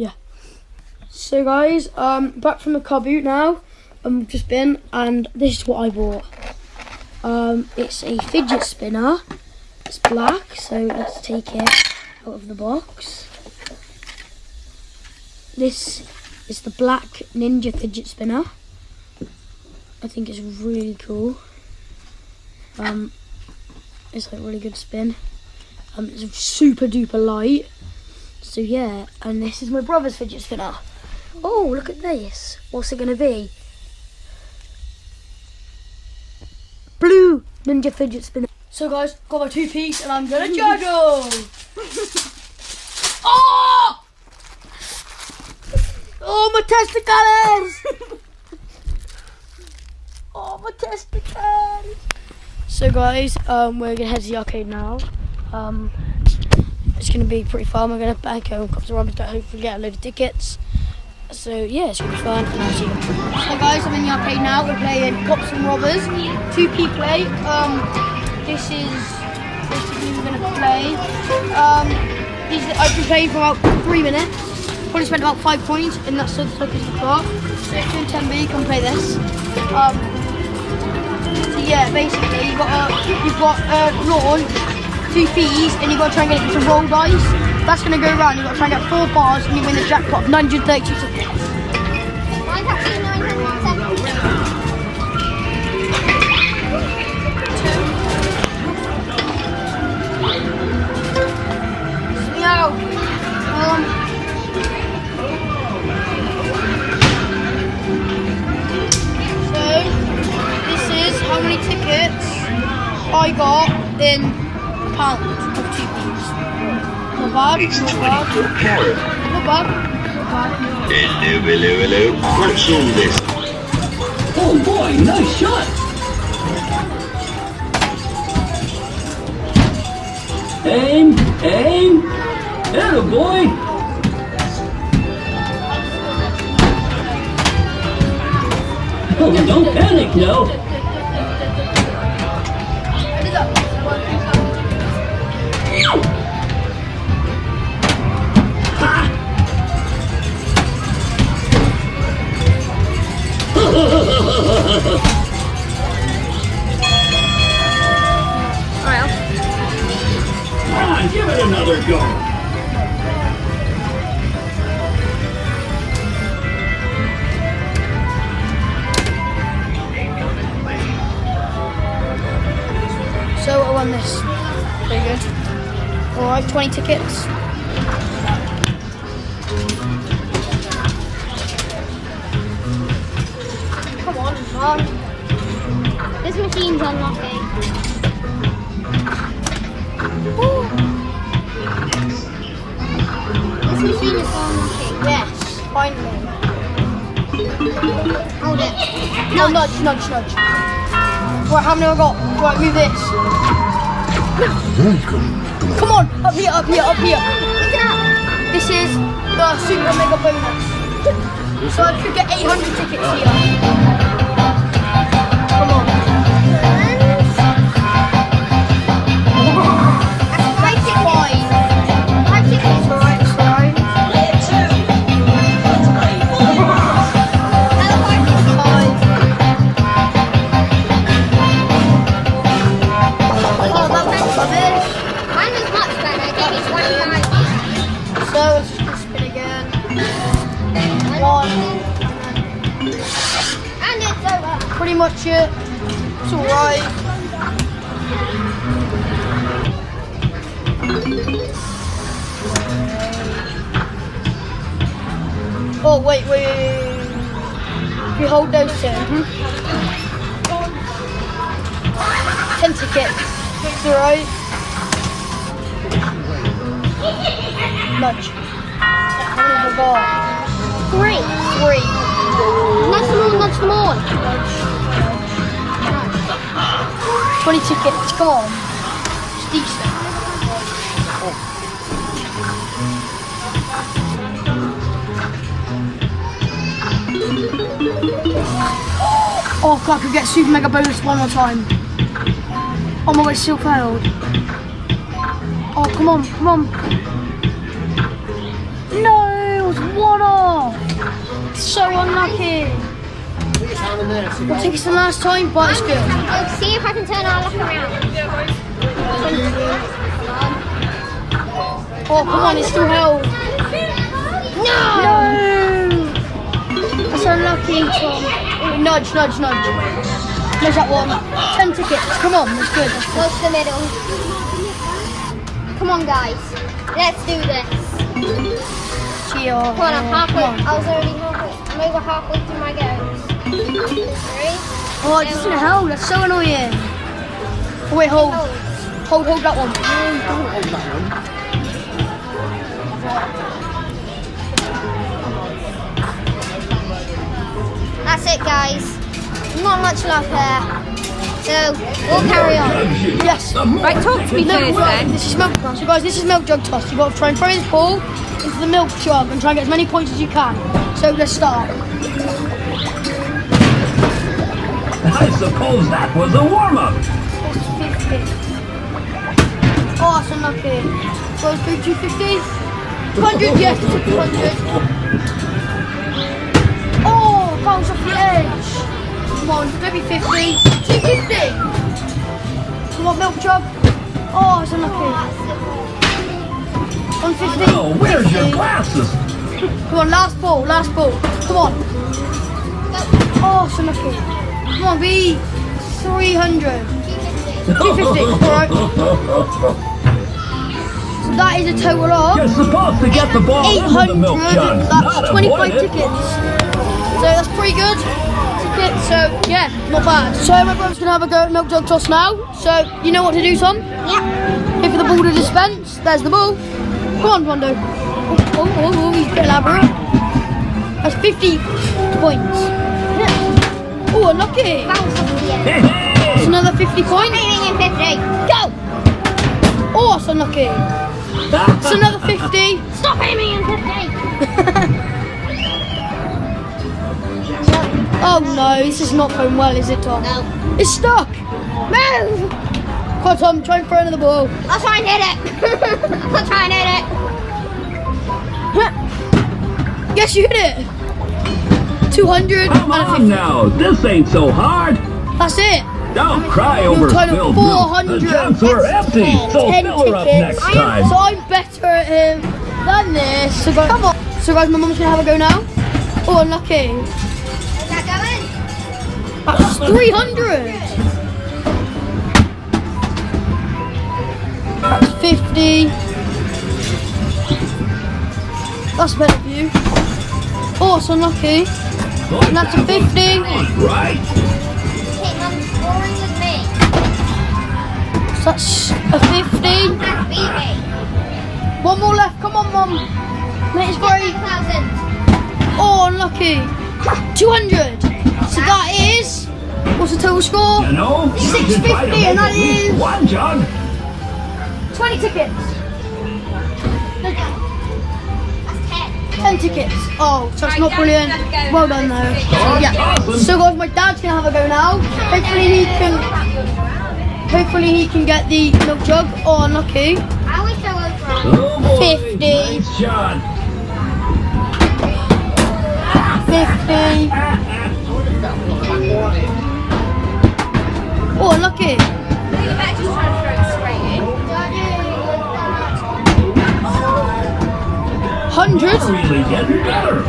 Yeah. So guys, um, back from the car boot now. Um, just been, and this is what I bought. Um, it's a fidget spinner. It's black, so let's take it out of the box. This is the black Ninja fidget spinner. I think it's really cool. Um, it's like really good spin. Um, it's super duper light. So yeah, and this is my brother's fidget spinner. Oh, look at this. What's it gonna be? Blue Ninja fidget spinner. So guys, got my two piece and I'm gonna juggle. oh! Oh my testicles! oh my testicles! So guys, um, we're gonna head to the arcade now. Um, it's gonna be pretty fun. We're gonna back home, and robbers, get hopefully get a load of tickets. So yeah, it's gonna be fun, and I'll see you. So guys, I'm in the arcade now. We're playing Cops and Robbers, 2P play. Um, this is basically we're gonna play. Um, I've been playing for about three minutes. Probably spent about five coins, and that's the is the clock. So if you're in Tenby, come play this. Um, so yeah, basically you got uh, you've got a launch, two fees, and you've got to try and get it to roll dice. That's going to go around. You've got to try and get four bars, and you win the jackpot of 932 tickets. Mine's actually 970. Meow. So this is how many tickets I got in pounds of two P's. Not bad. It's Not bad. 24 carat. Not bad. Not bad. Hello, hello, hello. What's all this? Oh boy, nice shot! Aim, aim! There, boy! Oh, don't panic now! It another go! So I won this. Pretty good. Alright, 20 tickets. Come on, man. This machine's unlocking. This machine is. Yes, finally. Hold it. No, nudge, nudge, nudge. Right, how many have I got? Right, move this. Come on, up here, up here, up here. This is the super mega bonus. So I could get 800 tickets here. Pretty much it. It's alright. Oh, wait, wait, you hold those 2 Ten tickets. It's alright. Much. How many have? Three. Three. Them all. Nudge. 20 tickets, come on. It's decent. Oh god, I could get super mega bonus one more time. Oh my god, it still failed. Oh, come on, come on. No, it was one off. so unlucky. Take it the last time, but um, it's good. I'll see if I can turn our luck around. Oh, come on, it's still held. No! No! That's unlucky, Tom. Oh, nudge, nudge, nudge. Nudge that one. Ten tickets. Come on, that's good. That's Go to the middle. Come on, guys. Let's do this. good. Cheer. Oh, come on, I'm halfway. I was already halfway. I'm over halfway through my goes. Three. Oh, it's just in hell. That's so annoying. Oh, wait, hold. Hold. Hold, that one hold that one. That's it, guys. Not much luck there. So, we'll carry on. Yes. Right, talk to me Milk first then. This is milk jug. So guys, this is milk jug toss. You've got to try and throw this ball into the milk jug and try and get as many points as you can. So let's start. I suppose that was a warm-up. It's 50. Oh, that's unlucky. Goes through 250. 200, yes, it's 200. Oh, bounce off the edge. Come on, maybe 50. 250. Come on, milk jug. Oh, it's unlucky. 150. Oh, where's your glasses? Come on, last ball, last ball. Come on. Oh, so lucky. Come on, be 300. 250, alright. So that is a total of You're supposed to get the ball into the milk jug, 800. That's 25 tickets. So that's pretty good. Tickets, so yeah, not bad. So my brother's gonna have a go at milk jug toss now. So you know what to do, Tom? Yeah. Here for the ball to dispense. There's the ball. Come on, Rondo. Oh, oh, oh, oh, he's a bit elaborate. That's 50 points. Oh, unlucky. Bounce off the edge. Hey, That's hey! another 50 points. Aiming in 50. Go! Oh, that's unlucky. That's another 50. Stop aiming in 50. Oh no, this is not going well, is it, Tom? No. It's stuck. Move. Come on, Tom, try and throw another ball. I'll try and hit it. I'll try and hit it. Yes, you hit it. 200 Come on 50. now, this ain't so hard. That's it. Don't cry over total spilled milk. 400. The jugs were empty, so 10 fill her up next time. So I'm better at him than this. So guys, come on. So guys, my mum's gonna have a go now. Oh, unlucky. Is that going? That's 300. That's 50. That's better view. Oh, it's unlucky. And that's a 50. Right? Mum, scoring with me. So that's a 50. One more left. Come on, mum. Mate, it's great. Oh, unlucky. 200. So that is. What's the total score? You know, 650, try to make and that is- one jug. 20 tickets. That's 10. 10 tickets. Oh, so it's not brilliant. Well done, though. Yeah. So, guys, my dad's gonna have a go now. Hopefully, he can. Hopefully, he can get the milk jug. Oh, unlucky. I boy, 50. nice shot. 50. Oh, unlucky. Hundred. Really getting better.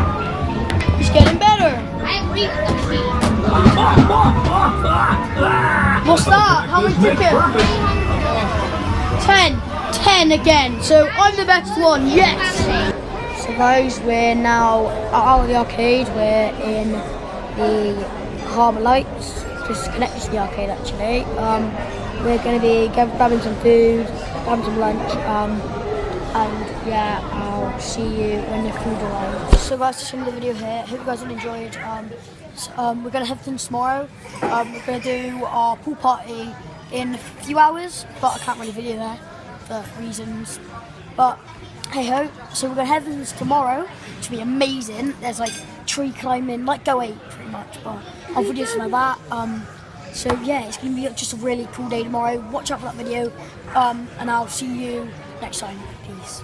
He's getting better. I agree with the team. What's that? How many tickets? perfect. 10. 10 again. So I'm the best one. Yes. So guys, we're now out of the arcade. We're in the Harbour Lights, just connected to the arcade actually. Um, we're going to be grabbing some food, grabbing some lunch, um, and yeah, I'll see you when you're through the arrives. So guys, just end the video here. Hope you guys enjoyed. Um, s- um, we're going to have things tomorrow. Um, we're going to do our pool party in a few hours, but I can't really video there for reasons. But hey ho, so we're gonna have this tomorrow, which will be amazing. There's like tree climbing, like Go Ape pretty much, but I'll video some of that. Um, so yeah, it's gonna be just a really cool day tomorrow. Watch out for that video, um, and I'll see you next time. Peace.